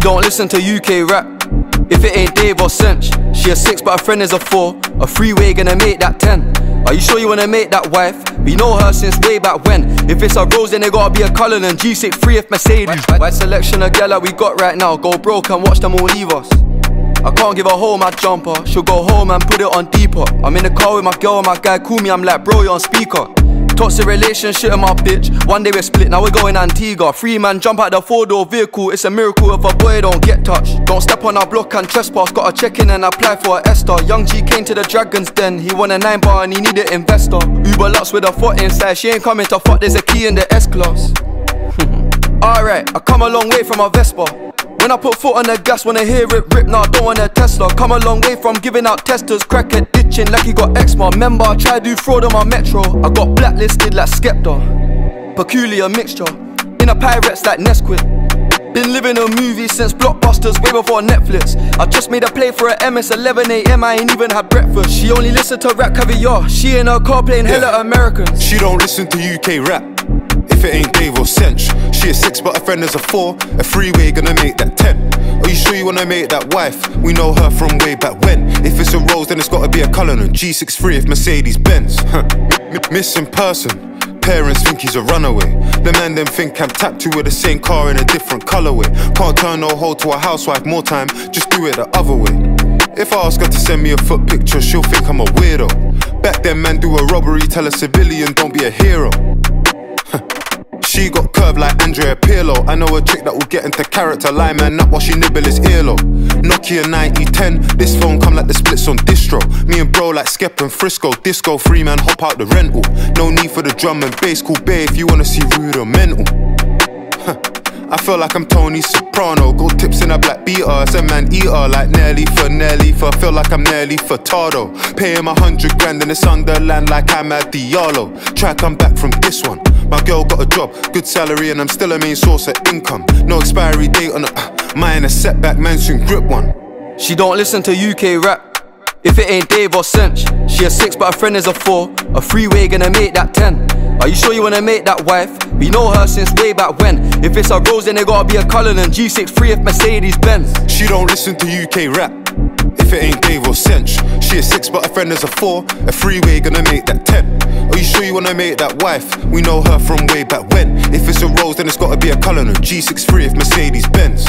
don't listen to UK rap. If it ain't Dave or Cench, she a six, but her friend is a four. A freeway gonna make that ten. Are you sure you wanna make that wife? We know her since way back when. If it's a Royce, then it gotta be a Cullinan G6 free if Mercedes. White selection of gal that we got right now. Go broke and watch them all leave us. I can't give her home my jumper. She'll go home and put it on deeper. I'm in the car with my girl and my guy call me. I'm like, bro, you're on speaker. Toxic relationship with my bitch. One day we're split, now we're going Antigua. Free man jump out the four door vehicle. It's a miracle if a boy don't get touched. Don't step on our block and trespass. Gotta check in and apply for a ESTA. Young G came to the Dragons Den. He won a nine bar and he needed investor. Uber Lux with a foot inside. She ain't coming to fuck. There's a key in the S class. Alright, I come a long way from a Vespa. When I put foot on the gas, wanna hear it rip, nah, don't want a Tesla. Come a long way from giving out testers, crackhead ditching like he got eczema. Remember, I tried to do fraud on my metro. I got blacklisted like Skepta. Peculiar mixture, in a Pyrex like Nesquik. Been living a movie since Blockbusters, way before Netflix. I just made a play for a MS 11am, I ain't even had breakfast. She only listened to RapCaviar, she in her car playing hella Americans. She don't listen to UK rap. If it ain't Dave or Cench, she a six, but her friend is a four. A freeway gonna make that ten. Are you sure you wanna make that wife? We know her from way back when. If it's a Royce, then it's gotta be a Cullinan G6 free if Mercedes Benz. Missing person. Parents think he's a runaway. The man them think I'm tapped to with the same car in a different colorway. Can't turn no hoe to a housewife more time, just do it the other way. If I ask her to send me a foot picture, she'll think I'm a weirdo. Back then, man, do a robbery, tell a civilian, don't be a hero. She got curved like Andrea Pirlo. I know a chick that will get into character, lie man up while she nibble his earlobe. Nokia 9010, this phone come like the splits on distro. Me and bro like Skep and Frisco, disco free man, hop out the rental. No need for the drum and bass, cool bay if you wanna see Rudimental. I feel like I'm Tony Soprano. Gold tips in a black beater. It's man eater like Nelly for Nelly. For feel like I'm Nelly Furtado. Pay him a hundred grand in the Sunderland like I'm Amad Diallo. Try come back from this one. My girl got a job, good salary, and I'm still a main source of income. No expiry date on a uh, mine, a setback, man soon grip one. She don't listen to UK rap. If it ain't Dave or Cench, she a six, but her friend is a four. A freeway gonna make that ten. Are you sure you wanna make that wife? We know her since way back when. If it's a Royce, then it gotta be a Cullinan G6 free if Mercedes Benz. She don't listen to UK rap. If it ain't Dave or Cench, she a six, but her friend is a four. A freeway gonna make that ten. Are you sure you wanna make that wife? We know her from way back when. If it's a Royce, then it's gotta be a Cullinan G6 free if Mercedes Benz.